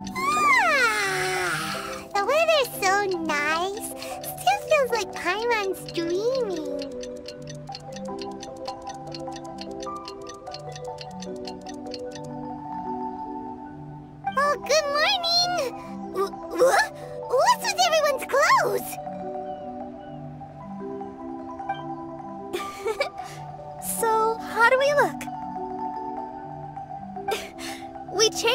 Ah, the weather's so nice. Still feels like Paimon's dreaming. Oh, good morning! Wh- What? What's with everyone's clothes?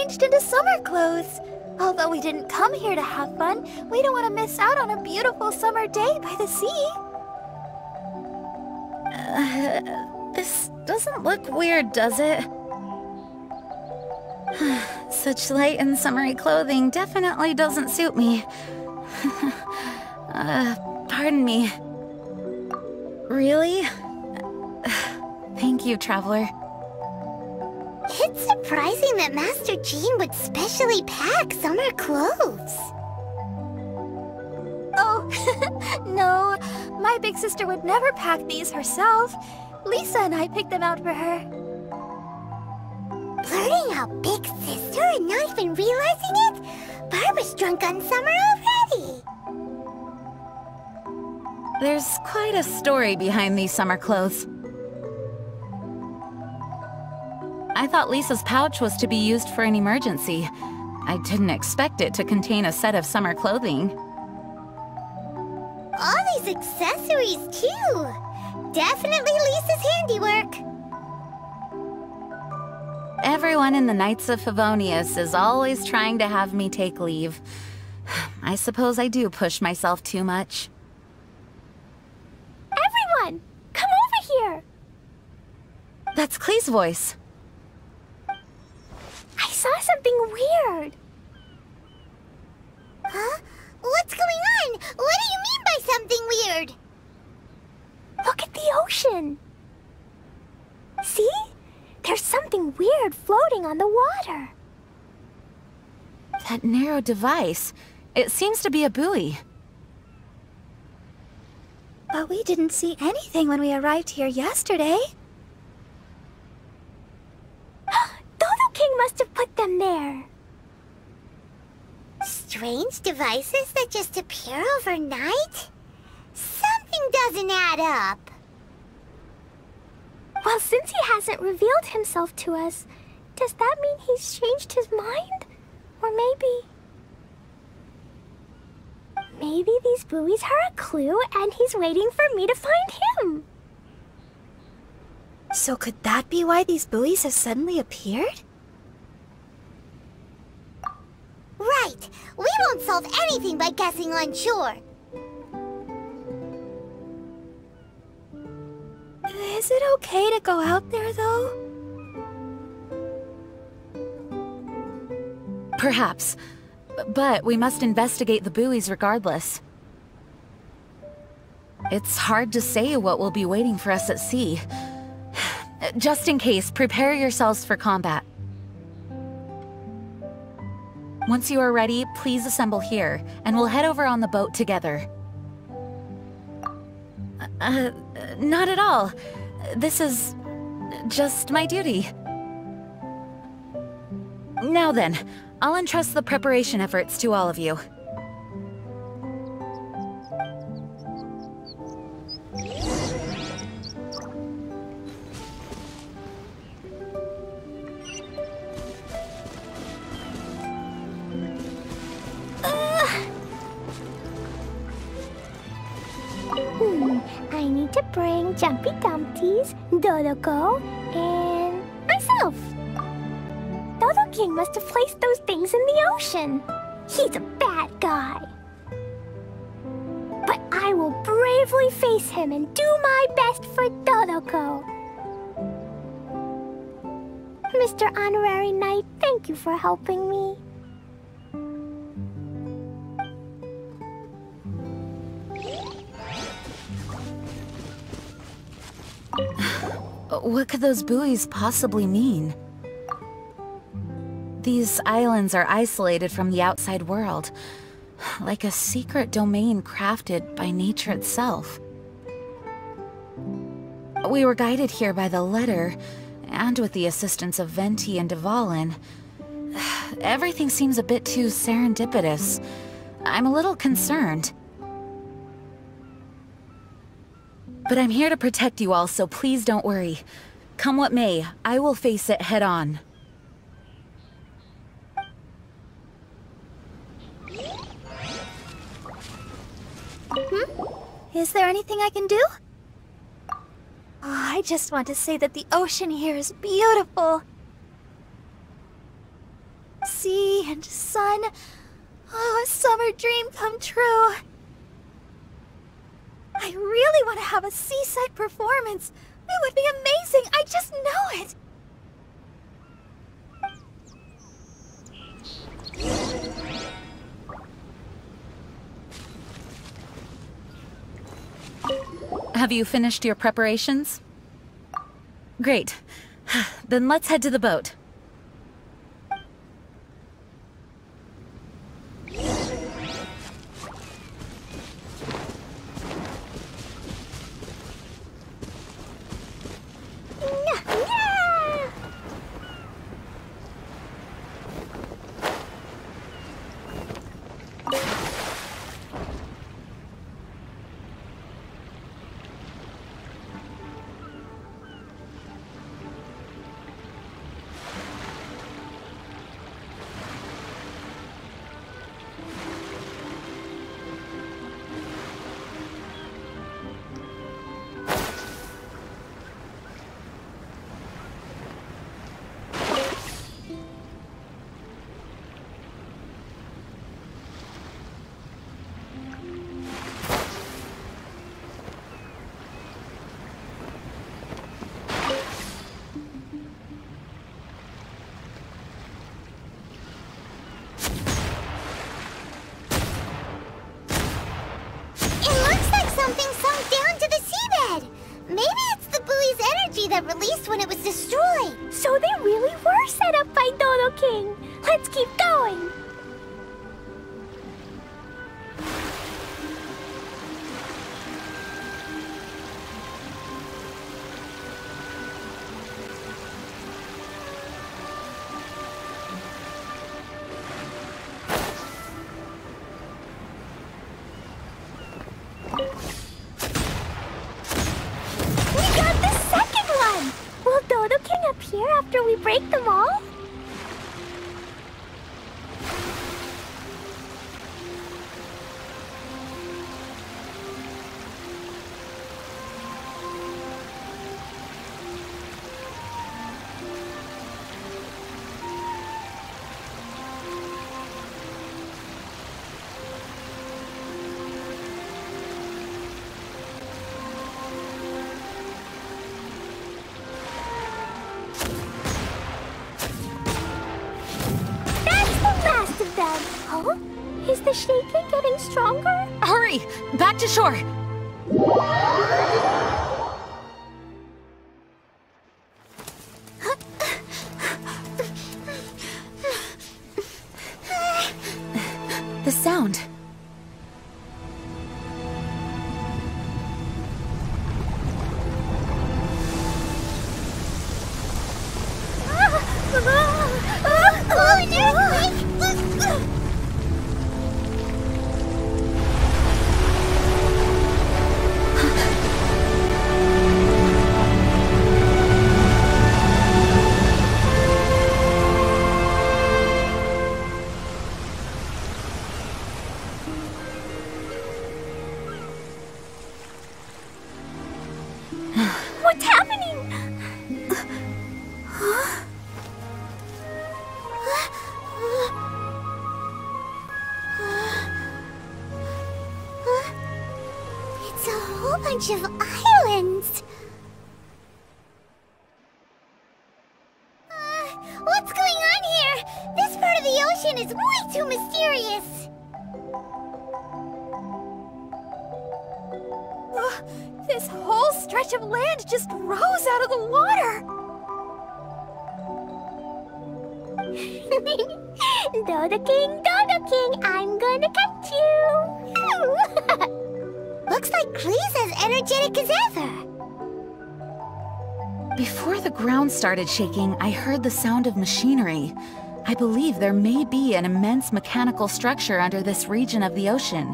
Changed into summer clothes. Although we didn't come here to have fun, we don't want to miss out on a beautiful summer day by the sea. Uh, this doesn't look weird, does it? Such light and summery clothing definitely doesn't suit me. uh, pardon me. Really? Thank you, Traveler. It's surprising that Master Jean would specially pack summer clothes. Oh, no. My big sister would never pack these herself. Lisa and I picked them out for her. Blurting out Big Sister and not even realizing it? Barbara's drunk on summer already. There's quite a story behind these summer clothes. I thought Lisa's pouch was to be used for an emergency. I didn't expect it to contain a set of summer clothing. All these accessories, too. Definitely Lisa's handiwork. Everyone in the Knights of Favonius is always trying to have me take leave. I suppose I do push myself too much. Everyone, come over here. That's Klee's voice. I saw something weird. Huh? What's going on? What do you mean by something weird? Look at the ocean. See? There's something weird floating on the water. That narrow device. It seems to be a buoy. But we didn't see anything when we arrived here yesterday. Dodo King must have put them there. Strange devices that just appear overnight? Something doesn't add up. Well, since he hasn't revealed himself to us, does that mean he's changed his mind? Or maybe... Maybe these buoys are a clue and he's waiting for me to find him. So could that be why these buoys have suddenly appeared? Right. We won't solve anything by guessing on shore. Is it okay to go out there, though? Perhaps. But we must investigate the buoys regardless. It's hard to say what will be waiting for us at sea. Just in case, prepare yourselves for combat. Once you are ready, please assemble here, and we'll head over on the boat together. Uh, not at all. This is... just my duty. Now then, I'll entrust the preparation efforts to all of you. Bring Jumpy Dumpties, Dodoco, and myself. Dodo King must have placed those things in the ocean. He's a bad guy. But I will bravely face him and do my best for Dodoco. Mr. Honorary Knight, thank you for helping me. What could those buoys possibly mean? These islands are isolated from the outside world, like a secret domain crafted by nature itself. We were guided here by the letter, and with the assistance of Venti and Dvalin. everything seems a bit too serendipitous. I'm a little concerned. But I'm here to protect you all, so please don't worry. Come what may, I will face it head on. Hmm? Is there anything I can do? Oh, I just want to say that the ocean here is beautiful. Sea and sun. Oh, a summer dream come true. I really want to have a seaside performance. It would be amazing. I just know it. Have you finished your preparations? Great. Then let's head to the boat. Stronger? Hurry! Back to shore! Bunch of islands. Uh, what's going on here? This part of the ocean is way too mysterious. Uh, this whole stretch of land just rose out of the water. Dodo King, Dodo King, I'm Klee's as energetic as ever. Before the ground started shaking, I heard the sound of machinery. I believe there may be an immense mechanical structure under this region of the ocean.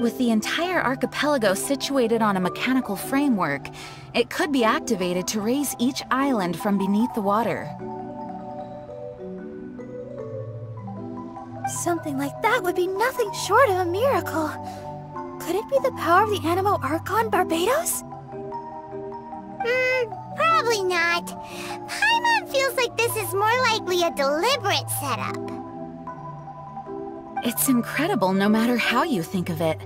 With the entire archipelago situated on a mechanical framework, it could be activated to raise each island from beneath the water. Something like that would be nothing short of a miracle. Could it be the power of the Anemo Archon Barbatos? Hmm, probably not. Paimon feels like this is more likely a deliberate setup. It's incredible no matter how you think of it.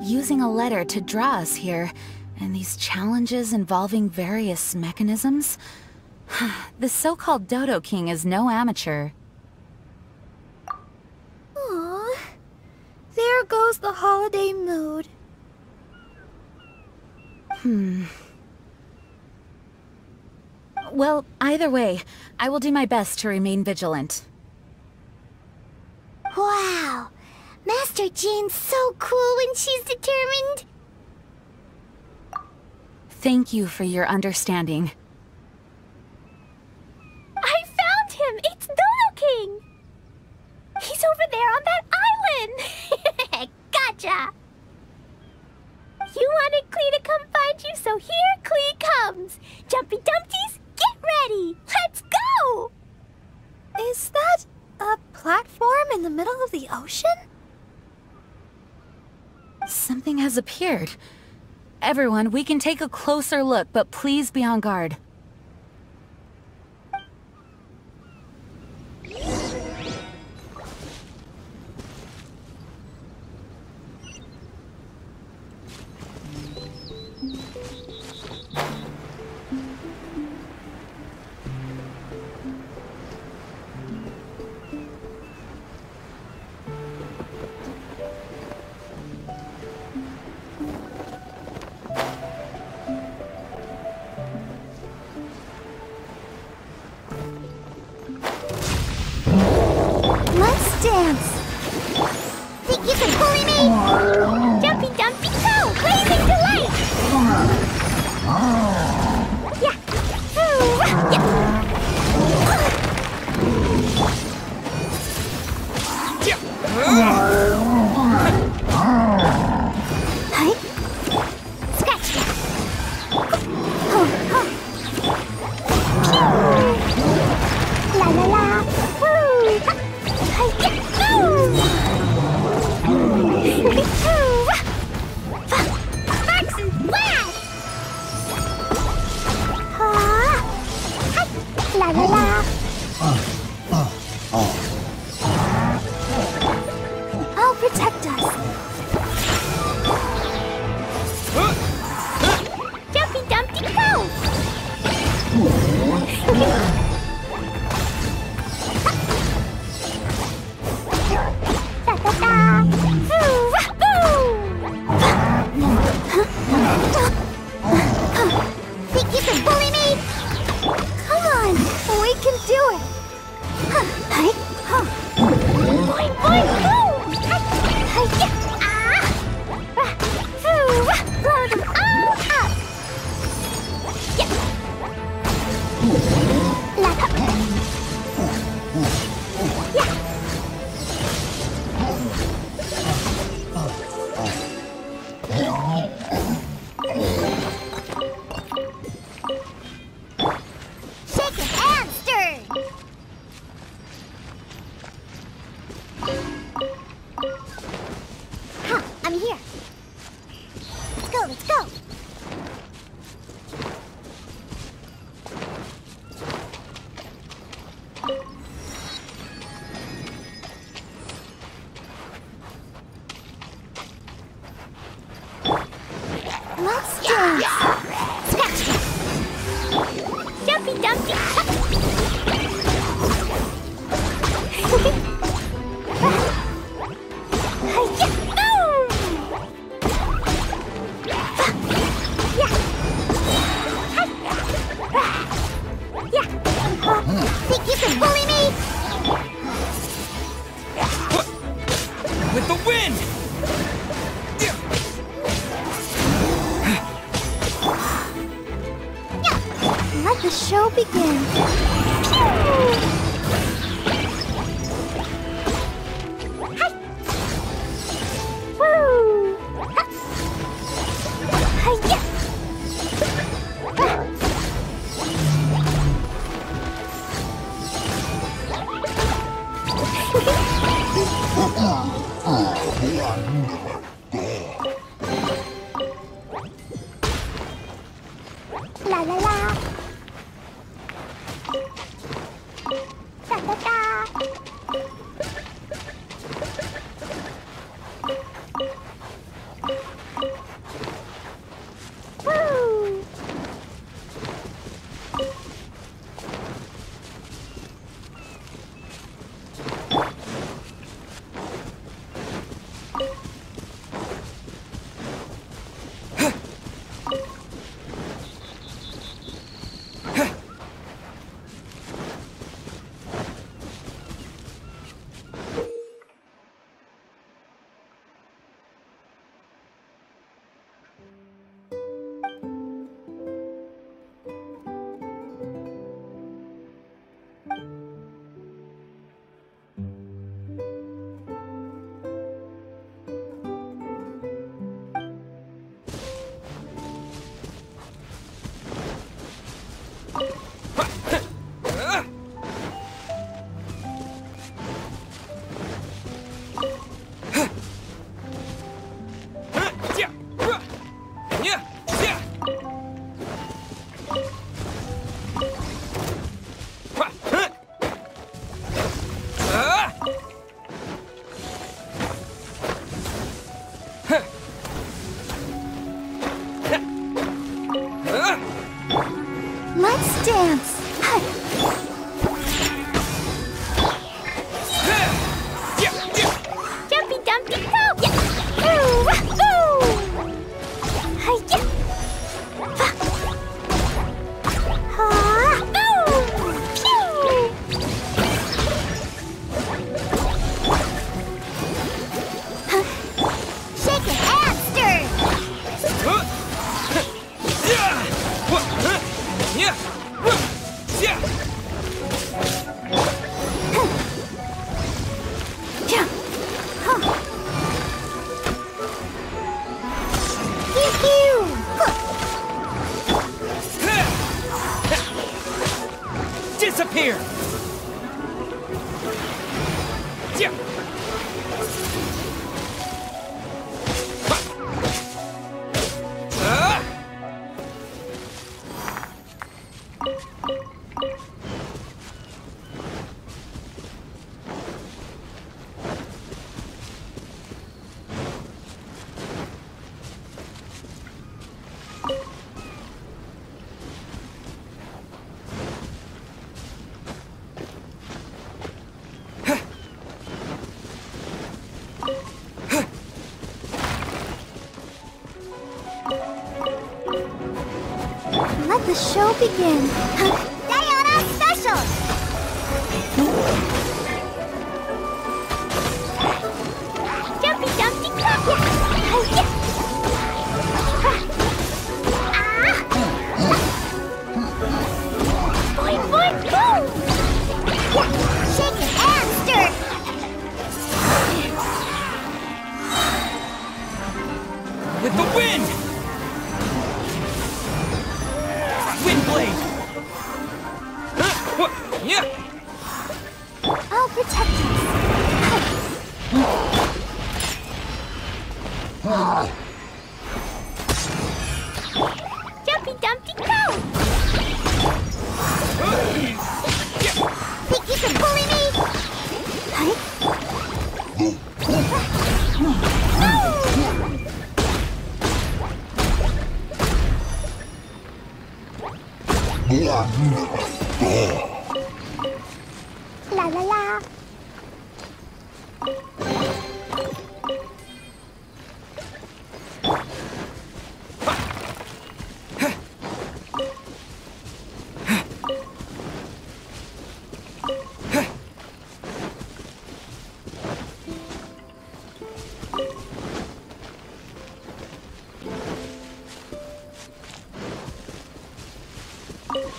Using a letter to draw us here, and these challenges involving various mechanisms? the so-called Dodo King is no amateur. There goes the holiday mood. Hmm. Well, either way, I will do my best to remain vigilant. Wow. Master Jean's so cool when she's determined. Thank you for your understanding. I found him! It's Dodo King! He's over there on that island! gotcha! You wanted Klee to come find you, so here Klee comes! Jumpy Dumpties, get ready! Let's go! Is that a platform in the middle of the ocean? Something has appeared. Everyone, we can take a closer look, but please be on guard. うん。Show begin. Diana Special! Jumpy Dumpty Go!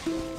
you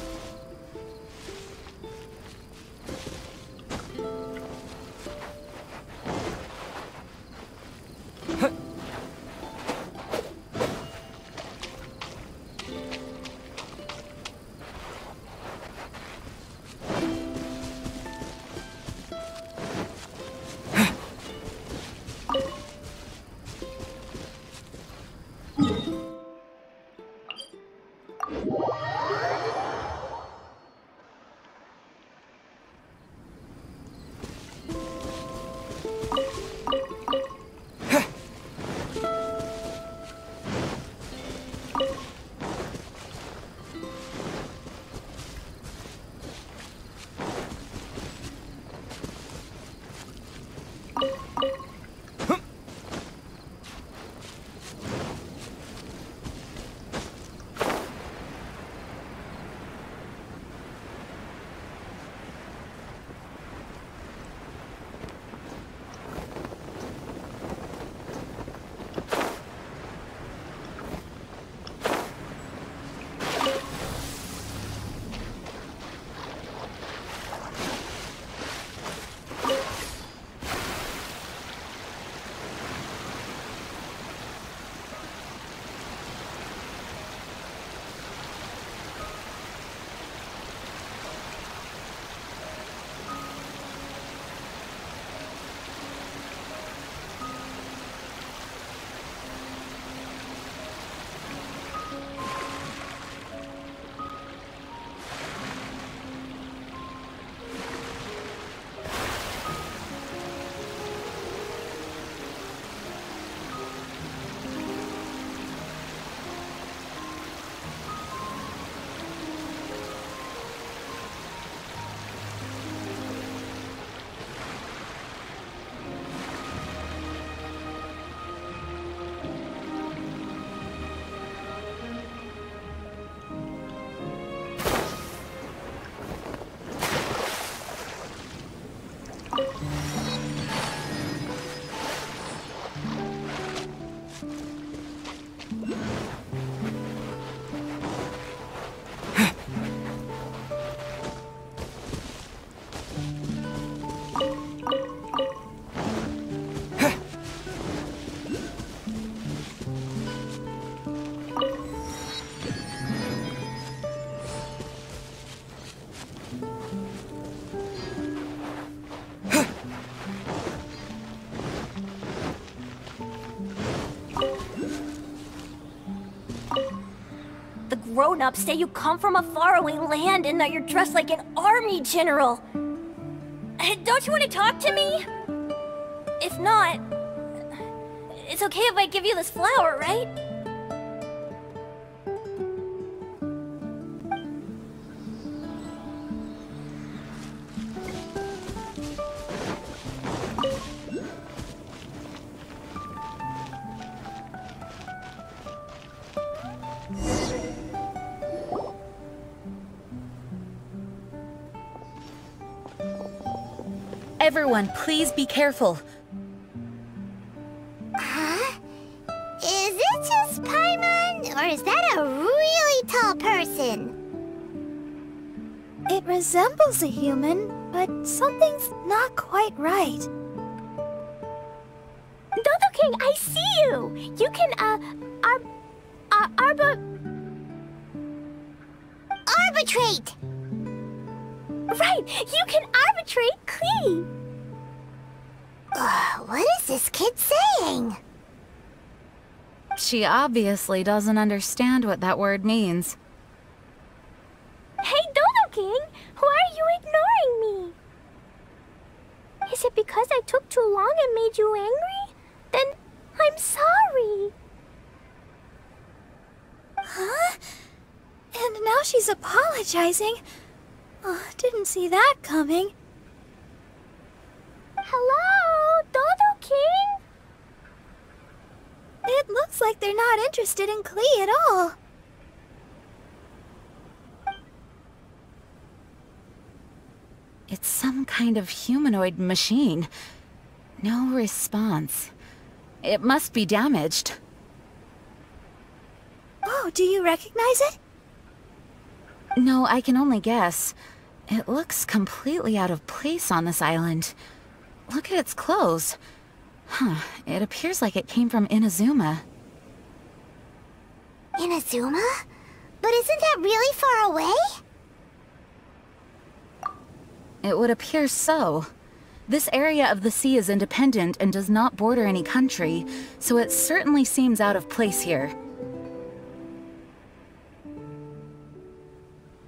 grown-ups say you come from a faraway land and that you're dressed like an army general. Uh, Don't you want to talk to me? If not, it's okay if I give you this flower, right? Everyone, please be careful. Huh? Is it just Paimon, or is that a really tall person? It resembles a human, but something's not quite right. Dodo King, I see you! You can, uh, ar... ar... arbo... Arbitrate! Right! You can arbitrate Klee! Ugh, what is this kid saying? She obviously doesn't understand what that word means. Hey, Dodo King! Why are you ignoring me? Is it because I took too long and made you angry? Then I'm sorry. Huh? And now she's apologizing. Oh, didn't see that coming. Hello, Dodo King? It looks like they're not interested in Klee at all. It's some kind of humanoid machine. No response. It must be damaged. Oh, do you recognize it? No, I can only guess. It looks completely out of place on this island. Look at its clothes. Huh, it appears like it came from Inazuma. Inazuma? But isn't that really far away? It would appear so. This area of the sea is independent and does not border any country, so it certainly seems out of place here.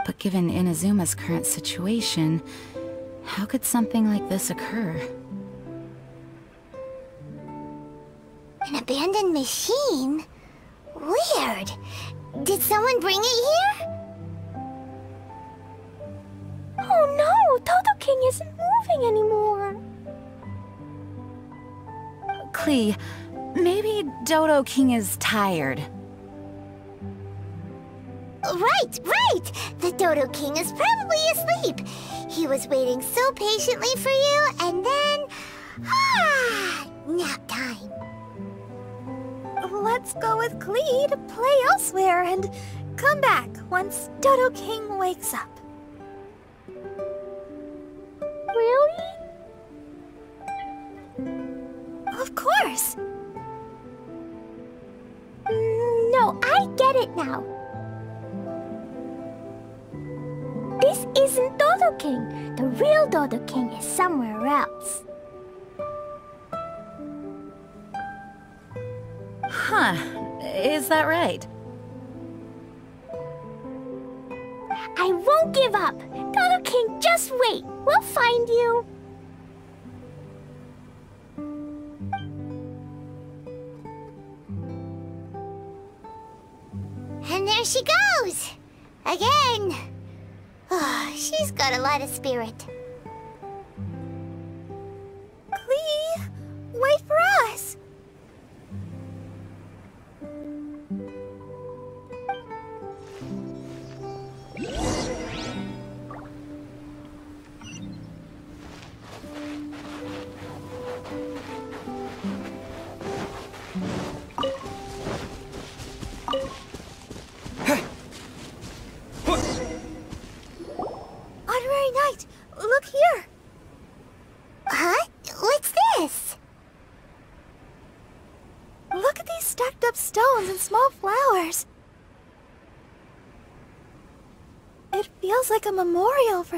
But given Inazuma's current situation, how could something like this occur? An abandoned machine? Weird. Did someone bring it here? Oh no! Dodo King isn't moving anymore. Klee, maybe Dodo King is tired. Right, right! The Dodo King is probably asleep. He was waiting so patiently for you, and then... Ah! Nap time. Let's go with Klee to play elsewhere and come back once Dodo King wakes up. Really? Of course. No, I get it now. This isn't Dodo King. The real Dodo King is somewhere else. Huh, is that right? I won't give up. Dodo King, just wait. We'll find you. And there she goes! Again! Oh, she's got a lot of spirit.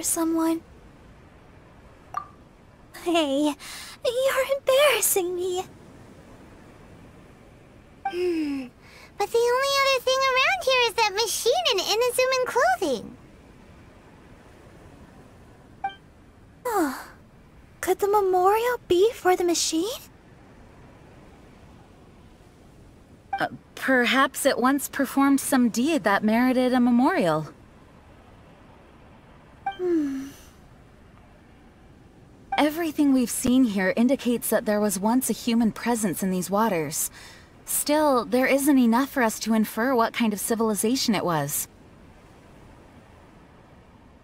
For someone. Hey, you're embarrassing me. Hmm. But the only other thing around here is that machine in Inazuman clothing. Oh. Could the memorial be for the machine? Uh, perhaps it once performed some deed that merited a memorial. Hmm. Everything we've seen here indicates that there was once a human presence in these waters. Still, there isn't enough for us to infer what kind of civilization it was.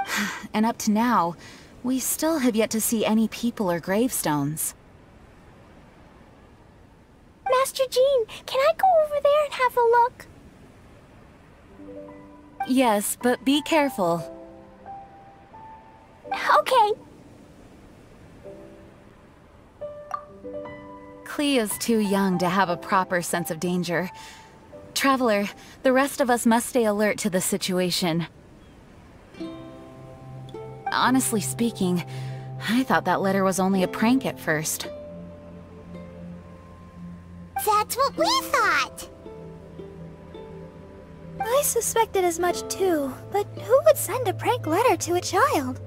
and up to now, we still have yet to see any people or gravestones. Master Jean, can I go over there and have a look? Yes, but be careful. Okay. Klee is too young to have a proper sense of danger. Traveler, the rest of us must stay alert to the situation. Honestly speaking, I thought that letter was only a prank at first. That's what we thought! I suspected as much too, but who would send a prank letter to a child?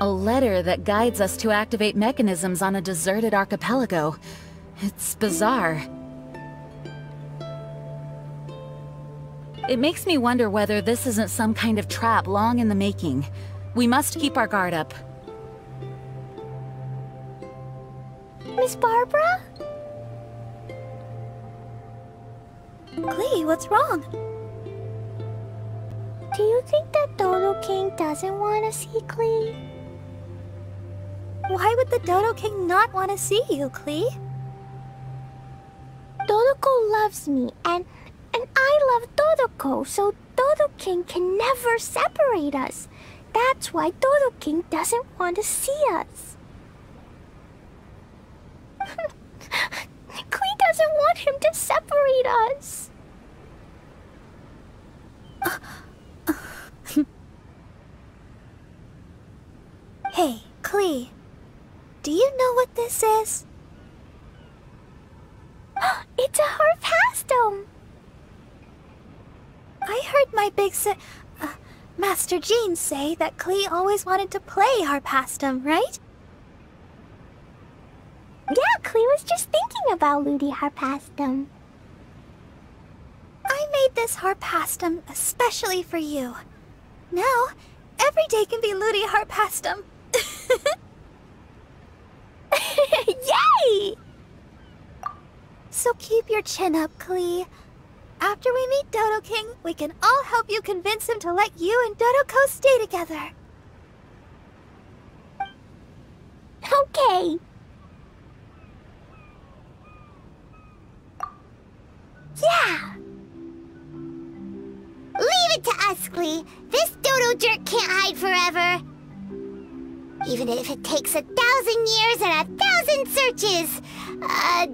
A letter that guides us to activate mechanisms on a deserted archipelago. It's bizarre. It makes me wonder whether this isn't some kind of trap long in the making. We must keep our guard up. Miss Barbara? Klee, what's wrong? Do you think that Dodo King doesn't want to see Klee? Why would the Dodo King not want to see you, Klee? Dodoco loves me, and and I love Dodoco, so Dodo King can never separate us. That's why Dodo King doesn't want to see us. Klee doesn't want him to separate us. Hey, Klee. Do you know what this is? it's a harpastum! I heard my big si- uh, Master Jean say that Klee always wanted to play harpastum, right? Yeah, Klee was just thinking about Ludi Harpastum. I made this harpastum especially for you. Now, every day can be Ludi harpastum. So keep your chin up, Klee. After we meet Dodo King, we can all help you convince him to let you and Dodoco stay together. Okay. Yeah! Leave it to us, Klee. This dodo jerk can't hide forever. Even if it takes a thousand years and a thousand searches. Uh,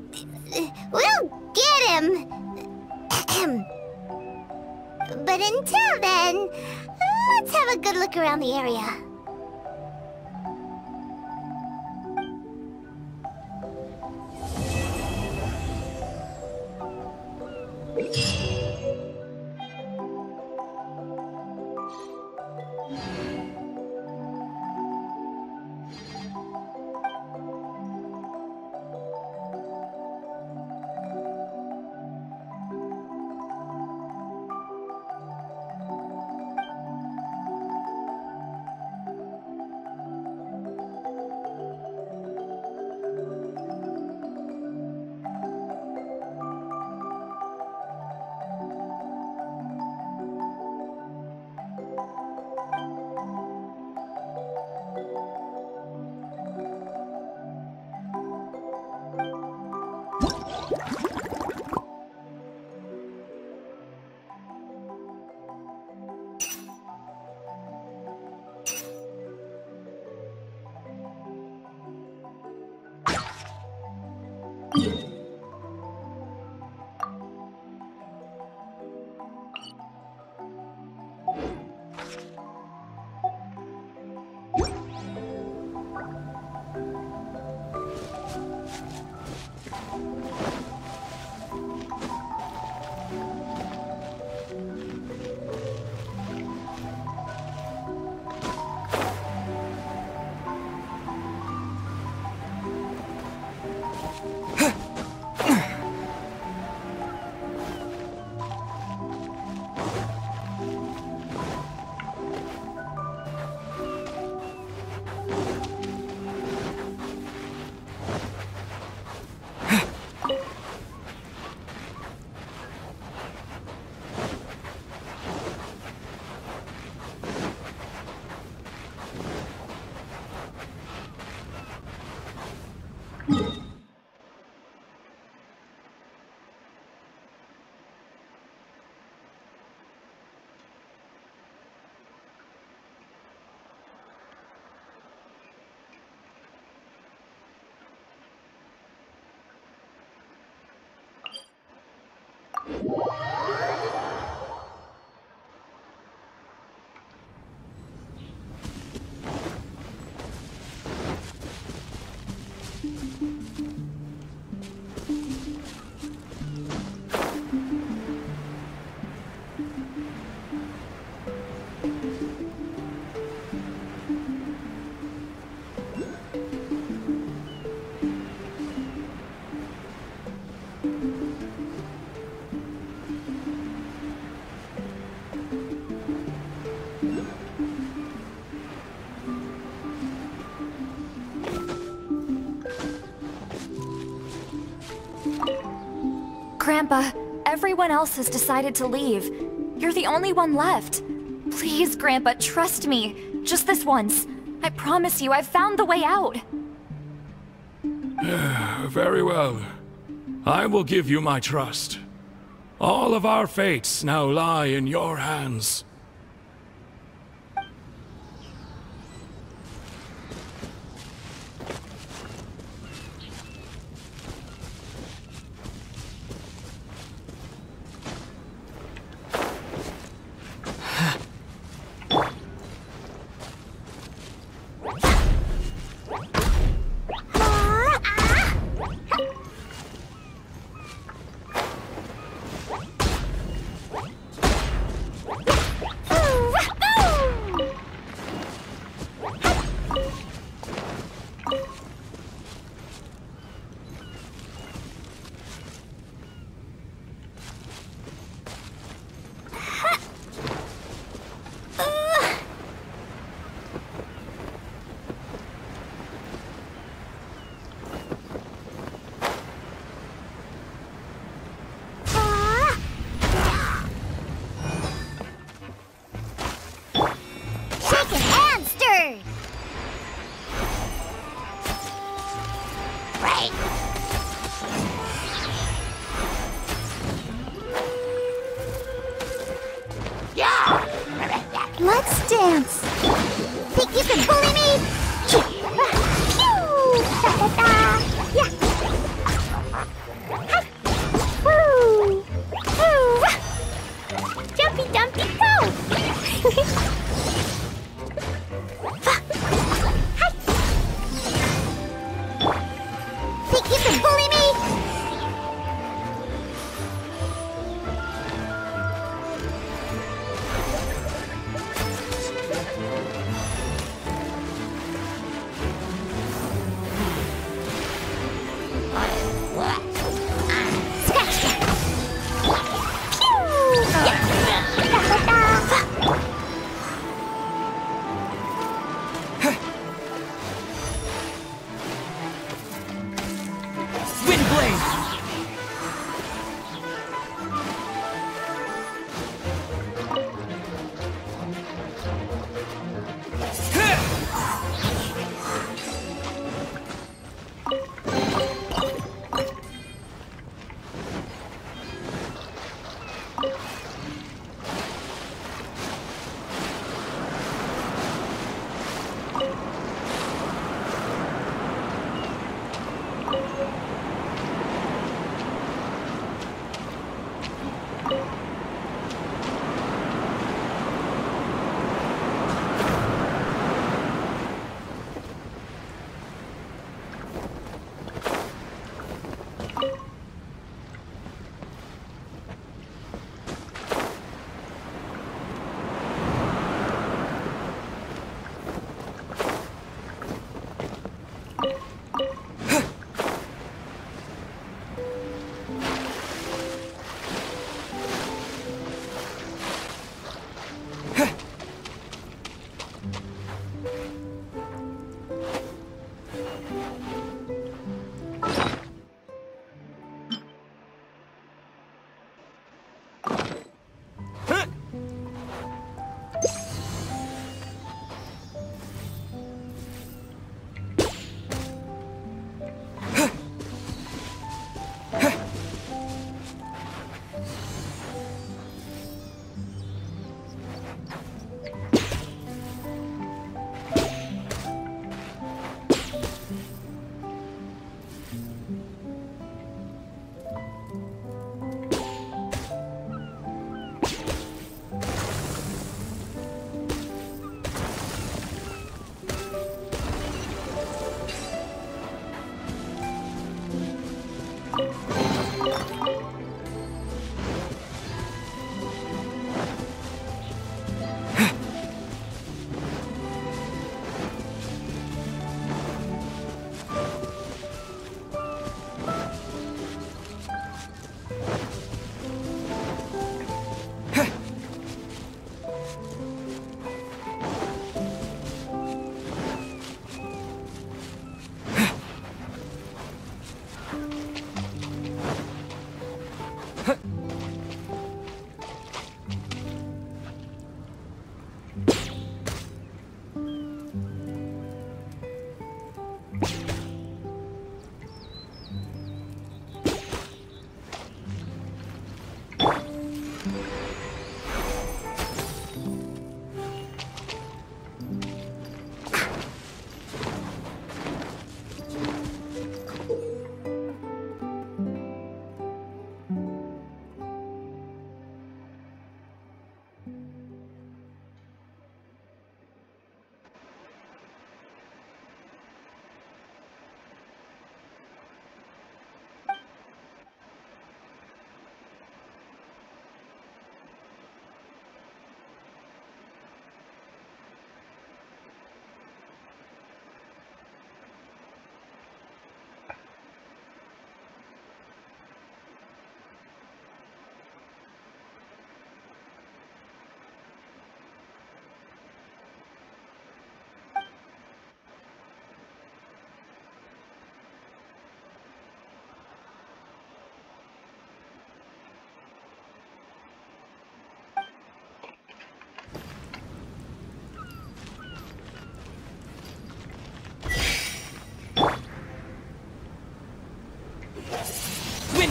We'll get him. but until then, let's have a good look around the area. Yeah. Grandpa, everyone else has decided to leave. You're the only one left. Please, Grandpa, trust me. Just this once. I promise you, I've found the way out. Very well. I will give you my trust. All of our fates now lie in your hands.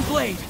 Blade!